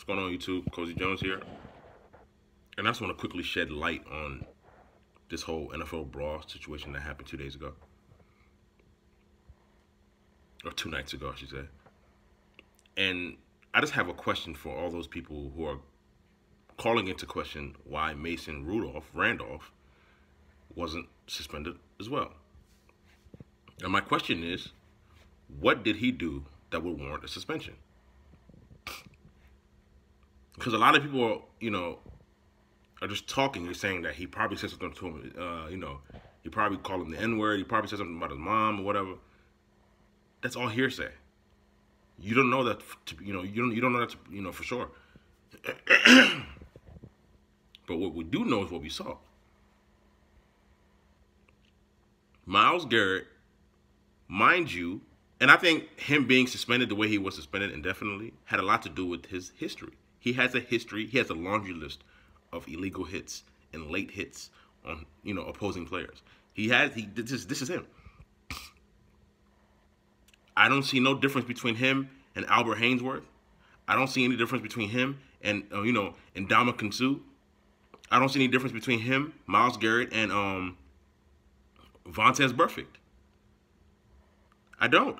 What's going on YouTube? Cozy Jones here. And I just want to quickly shed light on this whole NFL brawl situation that happened two days ago. Or two nights ago, I should say. And I just have a question for all those people who are calling into question why Mason Rudolph, Randolph, wasn't suspended as well. And my question is, what did he do that would warrant a suspension? Because a lot of people, are, you know, are just talking. They're saying that he probably said something to him. Uh, you know, he probably called him the N word. He probably said something about his mom or whatever. That's all hearsay. You don't know that. To, you know, you don't. You don't know that. To, you know for sure. but what we do know is what we saw. Myles Garrett, mind you, and I think him being suspended the way he was suspended indefinitely had a lot to do with his history. He has a history. He has a laundry list of illegal hits and late hits on you know opposing players. He has he this is this is him. I don't see no difference between him and Albert Haynesworth. I don't see any difference between him and uh, you know and Ndamukong Suh. I don't see any difference between him, Myles Garrett, and um Vontaze Burfict. I don't.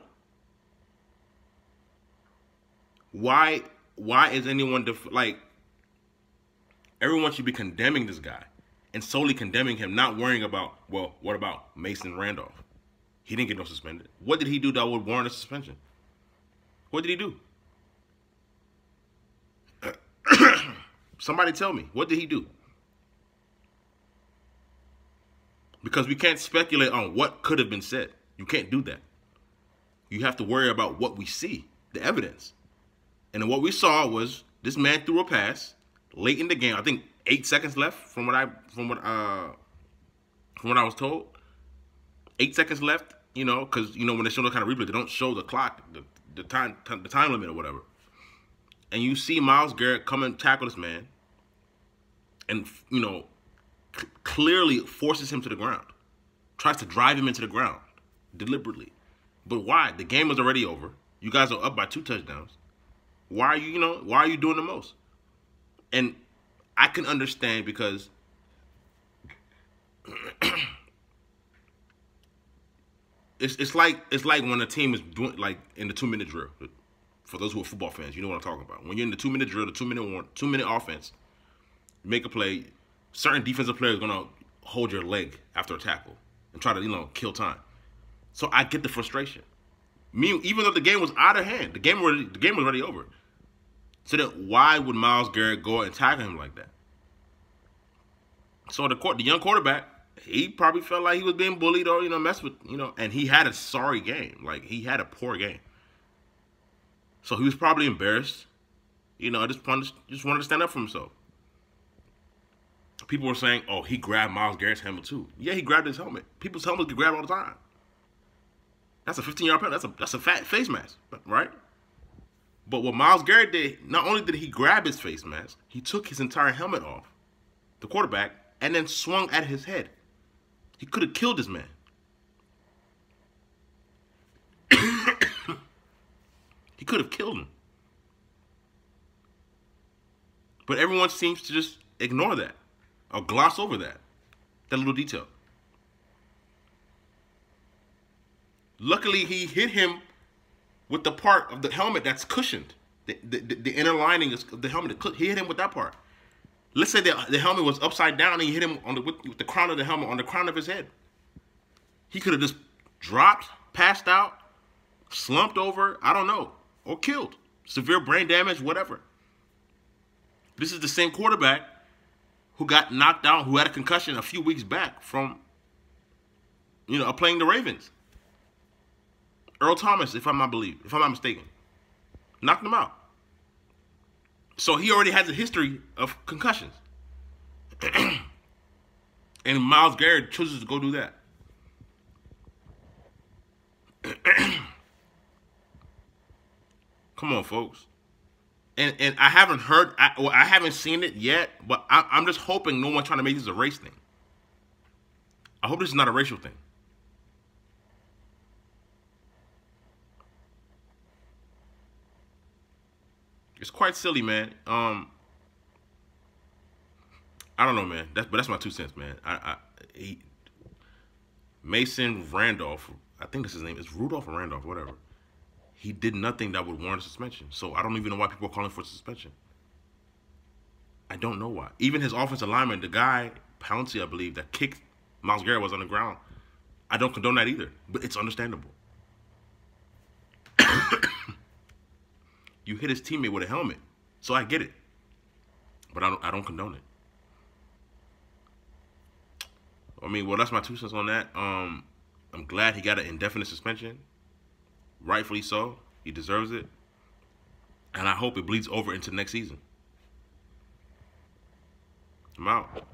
Why why is anyone def- like everyone should be condemning this guy and solely condemning him, not worrying about well, what about Mason Randolph? He didn't get no suspended. What did he do that would warrant a suspension? What did he do? Somebody tell me, what did he do? Because we can't speculate on what could have been said. You can't do that. You have to worry about what we see, the evidence. And what we saw was this man threw a pass late in the game. I think eight seconds left from what I from what uh from what I was told. Eight seconds left, you know, because you know when they show the kind of replay, they don't show the clock, the, the time the time limit or whatever. And you see Myles Garrett come and tackle this man, and you know, clearly forces him to the ground, tries to drive him into the ground deliberately. But why? The game was already over. You guys are up by two touchdowns. Why are you, you know, why are you doing the most? And I can understand because it's it's like it's like when a team is doing like in the two minute drill. For those who are football fans, you know what I'm talking about. When you're in the two minute drill, the two minute one, two minute offense, make a play. Certain defensive players are gonna hold your leg after a tackle and try to you know kill time. So I get the frustration. Me, even though the game was out of hand, the game already the game was already over. So then why would Myles Garrett go and tackle him like that? So the court, the young quarterback, he probably felt like he was being bullied or you know messed with you know, and he had a sorry game, like he had a poor game. So he was probably embarrassed. You know, just wanted just wanted to stand up for himself. People were saying, "Oh, he grabbed Myles Garrett's helmet too." Yeah, he grabbed his helmet. People's helmets get grabbed all the time. That's a 15 yard penalty. That's a that's a fat face mask, right? But what Myles Garrett did, not only did he grab his face mask, he took his entire helmet off, the quarterback, and then swung at his head. He could have killed this man. he could have killed him. But everyone seems to just ignore that or gloss over that, that little detail. Luckily, he hit him with the part of the helmet that's cushioned. The, the, the inner lining of the helmet. He hit him with that part. Let's say the, the helmet was upside down and he hit him on the, with, with the crown of the helmet on the crown of his head. He could have just dropped, passed out, slumped over, I don't know, or killed. Severe brain damage, whatever. This is the same quarterback who got knocked out, who had a concussion a few weeks back from, you know, playing the Ravens. Earl Thomas, if I'm not believe, if I'm not mistaken, knocked him out. So he already has a history of concussions. and Myles Garrett chooses to go do that. Come on, folks. And and I haven't heard, I, well, I haven't seen it yet, but I, I'm just hoping no one trying to make this a race thing. I hope this is not a racial thing. It's quite silly, man. Um, I don't know, man. That's but that's my two cents, man. I, I he, Mason Randolph, I think that's his name. It's Rudolph or Randolph, whatever. He did nothing that would warrant a suspension. So I don't even know why people are calling for suspension. I don't know why. Even his offensive lineman, the guy Pouncey, I believe, that kicked Myles Garrett was on the ground. I don't condone that either, but it's understandable. You hit his teammate with a helmet, so I get it, but I don't. I don't condone it. I mean, well, that's my two cents on that. Um, I'm glad he got an indefinite suspension. Rightfully so. He deserves it. And I hope it bleeds over into next season. I'm out.